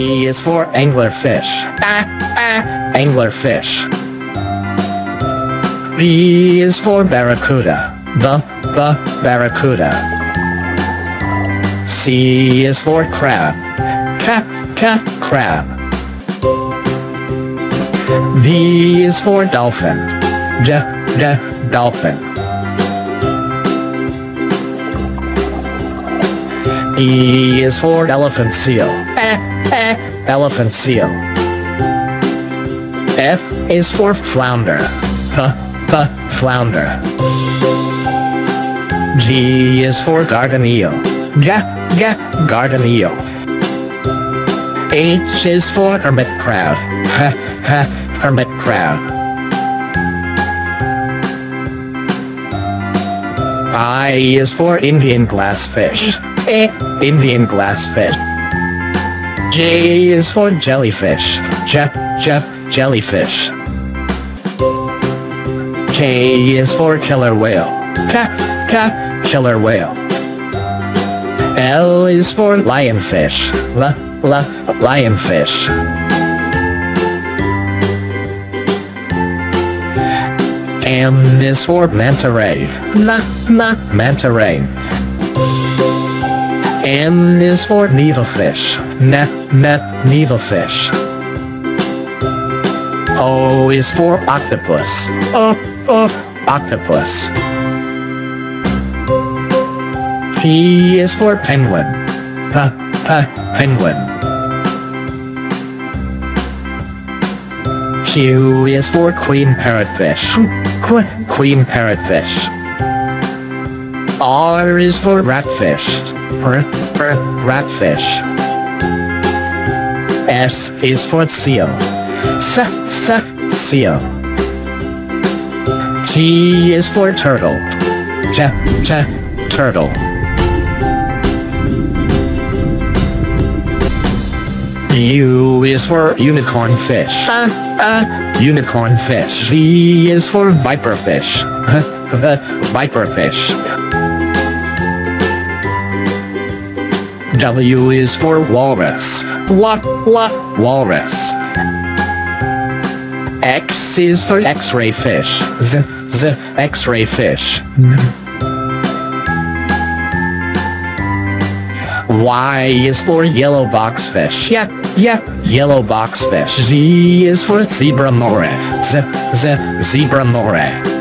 E is for anglerfish. Ah, ah, anglerfish. B is for barracuda. The, the, barracuda. C is for crab. Ca, ca, crab. D is for dolphin. D, d, dolphin. E is for elephant seal. Eh, eh, elephant seal. F is for flounder. P, p, flounder. G is for garden eel. G, g, garden eel. H is for hermit crab. H, h, hermit crab. I is for Indian glassfish. Eh, Indian glassfish. J is for jellyfish. J, j, jellyfish. K is for killer whale. K, k, killer whale. L is for lionfish. La, l, lionfish. M is for manta ray. Na, na, manta ray. N oh, is for needlefish. Na, na, needlefish. O is for octopus. O, o, octopus. P is for penguin. P, p, penguin. Q is for queen parrotfish. Qu queen parrotfish. R is for ratfish. R, r, ratfish. S is for seal. S, s, seal. T is for turtle. Ch, ch, turtle. U is for unicorn fish. Uh, uh, unicorn fish. V is for viper fish. viper fish. W is for walrus. Wa, wa, walrus. X is for X-ray fish. Z, z, X-ray fish. Y is for yellow boxfish. Yeah, yeah, yellow boxfish. Z is for zebra moray. Z, z, zebra moray.